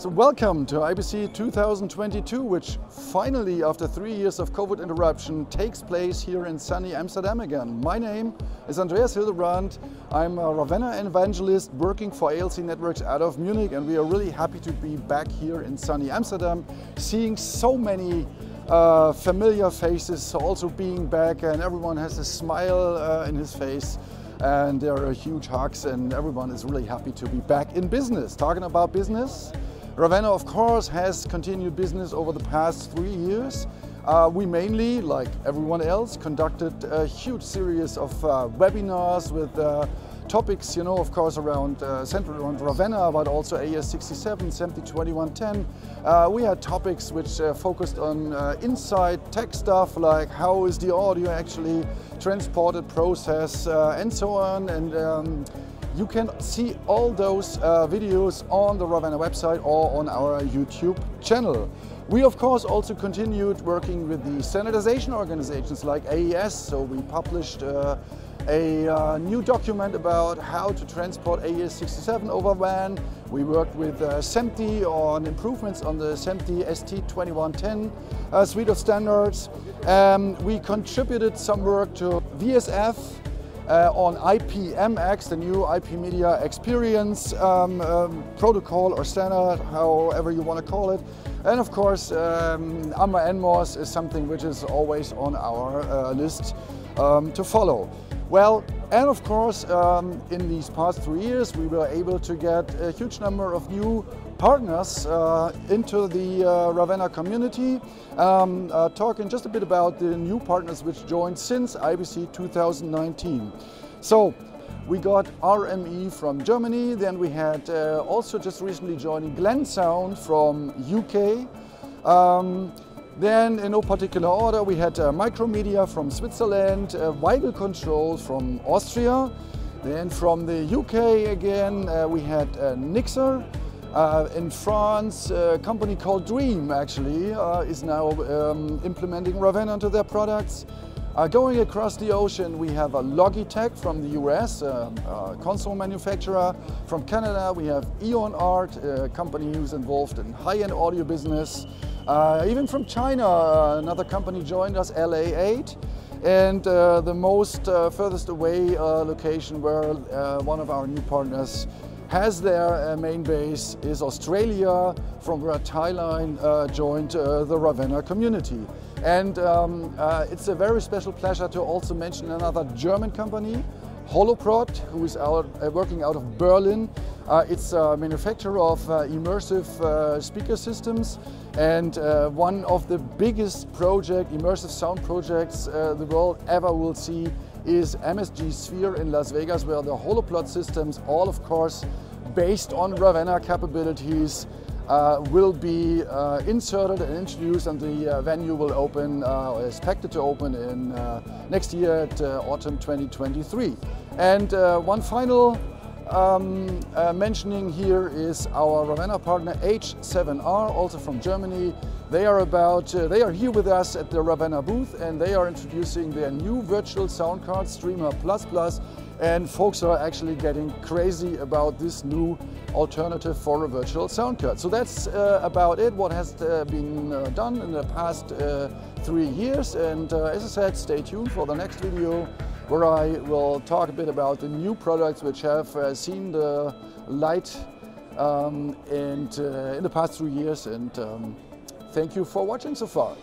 So welcome to IBC 2022, which finally, after three years of COVID interruption, takes place here in sunny Amsterdam again. My name is Andreas Hildebrand. I'm a Ravenna evangelist working for ALC NetworX out of Munich, and we are really happy to be back here in sunny Amsterdam, seeing so many uh, familiar faces also being back, and everyone has a smile uh, in his face and there are huge hugs and everyone is really happy to be back in business. Talking about business, Ravenna, of course, has continued business over the past three years. Uh, we mainly, like everyone else, conducted a huge series of uh, webinars with uh, topics, you know, of course, around uh, central around Ravenna, but also AES67, 70, 2110. Uh, we had topics which uh, focused on inside tech stuff, like how is the audio actually transported, processed, and so on. And um, you can see all those uh, videos on the Ravenna website or on our YouTube channel. We of course also continued working with the standardization organizations like AES, so we published uh, a uh, new document about how to transport AES67 over WAN. We worked with uh, SMPTE on improvements on the SMPTE ST2110 uh, suite of standards. Um, we contributed some work to VSF uh, on IPMX, the new IP Media Experience um, um, protocol or standard, however you want to call it. And of course, um, AMWA NMOS is something which is always on our uh, list um, to follow. Well, and of course, um, in these past three years, we were able to get a huge number of new partners uh, into the uh, Ravenna community. Um, uh, talking just a bit about the new partners which joined since IBC 2019. So, we got RME from Germany, then we had uh, also just recently joining Glensound from UK. Um, then, in no particular order, we had uh, Micromedia from Switzerland, uh, Weigel Control from Austria. Then from the UK again, uh, we had uh, Nixer. Uh, in France, a company called Dream actually uh, is now um, implementing Ravenna into their products. Uh, going across the ocean, we have a Logitek from the US, a, a console manufacturer. From Canada, we have Eon Art, a company who's involved in high-end audio business. Uh, even from China, uh, another company joined us, LA8. And uh, the most uh, furthest away uh, location where uh, one of our new partners has their main base is Australia, from where Tieline joined the Ravenna community. And um, it's a very special pleasure to also mention another German company, Holoplot, who is out, uh, working out of Berlin. Uh, it's a manufacturer of uh, immersive uh, speaker systems and uh, one of the biggest project, immersive sound projects uh, the world ever will see is MSG Sphere in Las Vegas, where the Holoplot systems, all of course based on Ravenna capabilities, uh, will be uh, inserted and introduced and the uh, venue will open, uh, or expected to open in uh, next year at autumn 2023. And one final um, mentioning here is our Ravenna partner H7R, also from Germany. They are about, they are here with us at the Ravenna booth and they are introducing their new virtual sound card, Streamer Plus Plus, and folks are actually getting crazy about this new alternative for a virtual sound card. So that's uh, about it, what has uh, been uh, done in the past uh, three years. And uh, as I said, stay tuned for the next video where I will talk a bit about the new products which have uh, seen the light um, and, in the past three years. And um, thank you for watching so far.